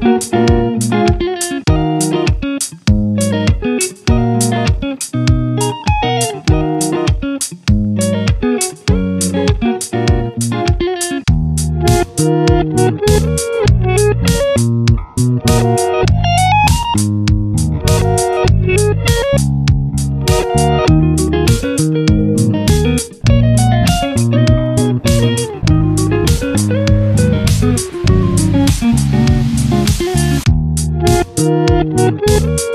Thank Thank you.